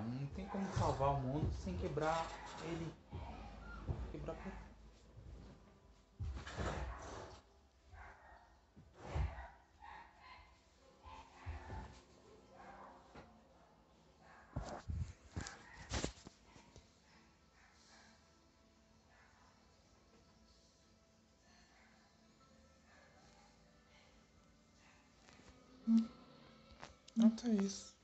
não tem como salvar o mundo sem quebrar ele. Quebrar por hum. Não é isso.